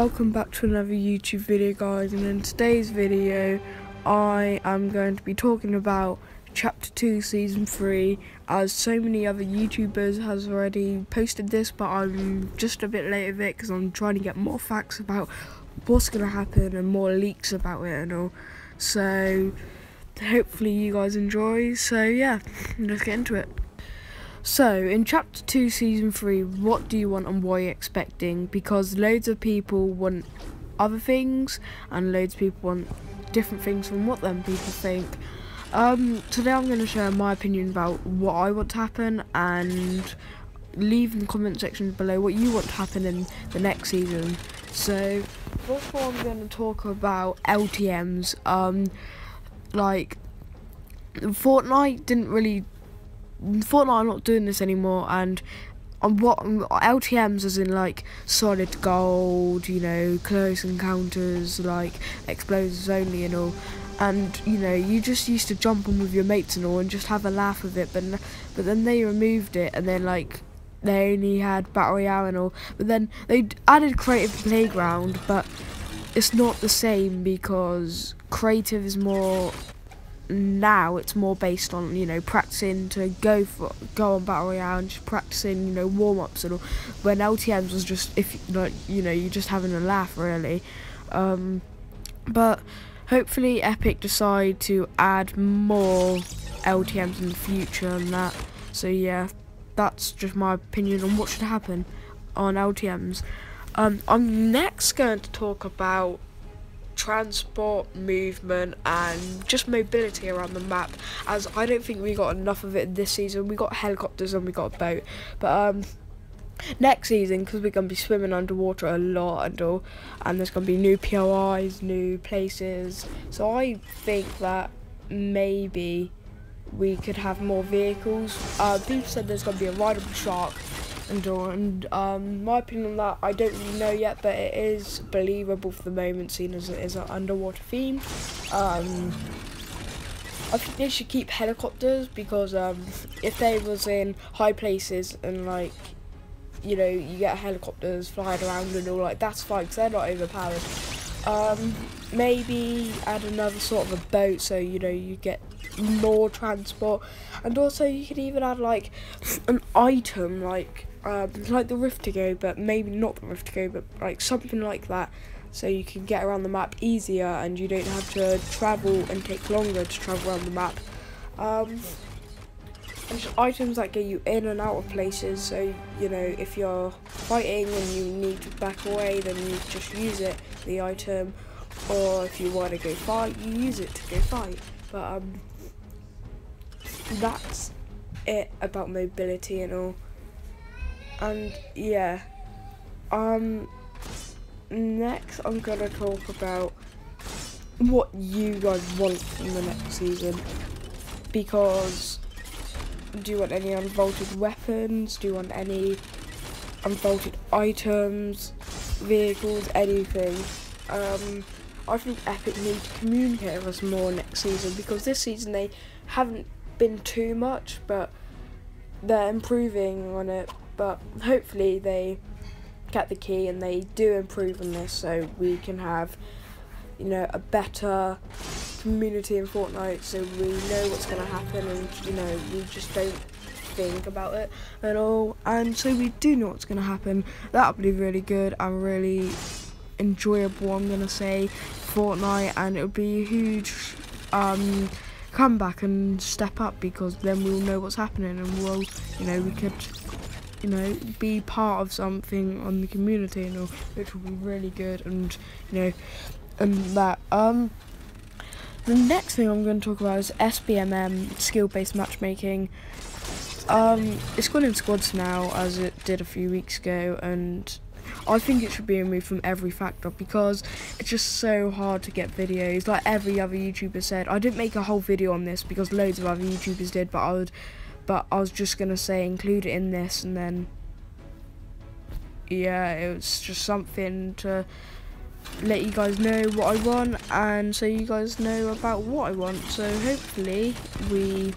welcome back to another YouTube video guys and in today's video I am going to be talking about chapter 2 season 3 as so many other YouTubers has already posted this but I'm just a bit late of it because I'm trying to get more facts about what's going to happen and more leaks about it and all. So hopefully you guys enjoy. So yeah let's get into it so, in chapter 2, season 3, what do you want and what are you expecting? Because loads of people want other things, and loads of people want different things from what them people think. Um, today I'm going to share my opinion about what I want to happen, and leave in the comment section below what you want to happen in the next season. So, first of all, I'm going to talk about LTMs. Um, like, Fortnite didn't really Fortnite are not doing this anymore, and on what LTM's as in like solid gold, you know, close encounters, like explosives only and all. And you know, you just used to jump on with your mates and all, and just have a laugh with it. But but then they removed it, and then like they only had battle royale and all. But then they added creative playground, but it's not the same because creative is more now it's more based on you know practicing to go for go on battle royale and just practicing you know warm ups and all. When LTM's was just if like you know you're just having a laugh really, um, but hopefully Epic decide to add more LTM's in the future and that. So yeah, that's just my opinion on what should happen on LTM's. Um, I'm next going to talk about transport, movement, and just mobility around the map. As I don't think we got enough of it this season. We got helicopters and we got a boat, but um, next season because we're gonna be swimming underwater a lot and all, and there's gonna be new POIs, new places. So I think that maybe we could have more vehicles. Uh, people said there's gonna be a rideable shark and And um, my opinion on that, I don't really know yet, but it is believable for the moment, seen as it is an underwater theme. Um, I think they should keep helicopters because um, if they was in high places and like, you know, you get helicopters flying around and all like that's fine because they're not overpowered. Um, maybe add another sort of a boat so you know you get more transport, and also you could even add like an item like um, like the Rift to go, but maybe not the Rift to go, but like something like that, so you can get around the map easier and you don't have to travel and take longer to travel around the map. Um, items that get you in and out of places, so you know if you're fighting and you need to back away, then you just use it, the item, or if you want to go fight, you use it to go fight. But um, that's it about mobility and all and yeah. Um next I'm gonna talk about what you guys want in the next season. Because do you want any unvaulted weapons? Do you want any unvaulted items? Vehicles? Anything? Um I think Epic need to communicate with us more next season because this season they haven't been too much but they're improving on it but hopefully they get the key and they do improve on this so we can have you know a better community in Fortnite so we know what's going to happen and you know we just don't think about it at all. And so we do know what's going to happen. That would be really good. And really enjoyable I'm going to say Fortnite and it would be a huge um, comeback and step up because then we'll know what's happening and we'll you know we could you know, be part of something on the community and all, which will be really good and you know, and that. Um, the next thing I'm going to talk about is SBMM, skill-based matchmaking. Um, it's gone in squads now, as it did a few weeks ago, and I think it should be removed from every factor because it's just so hard to get videos. Like every other YouTuber said, I didn't make a whole video on this because loads of other YouTubers did, but I would but I was just gonna say include it in this and then yeah it was just something to let you guys know what I want and so you guys know about what I want so hopefully we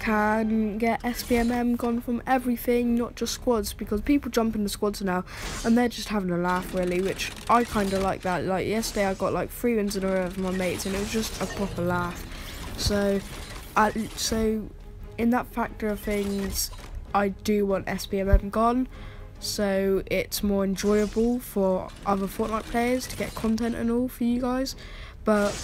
can get SBMM gone from everything, not just squads, because people jump into squads now and they're just having a laugh really, which I kind of like that. Like yesterday I got like three wins in a row with my mates and it was just a proper laugh. So, So in that factor of things, I do want SBMM gone. So it's more enjoyable for other Fortnite players to get content and all for you guys. But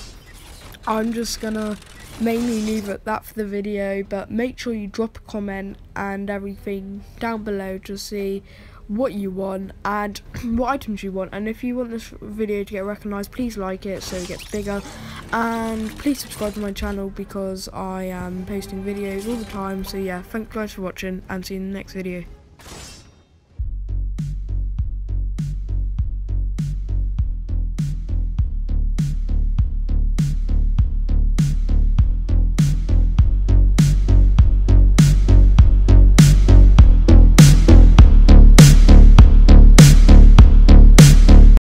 I'm just gonna mainly leave it that for the video. But make sure you drop a comment and everything down below to see what you want and what items you want. And if you want this video to get recognized please like it so it gets bigger. And please subscribe to my channel because I am posting videos all the time. So yeah thanks guys for watching and see you in the next video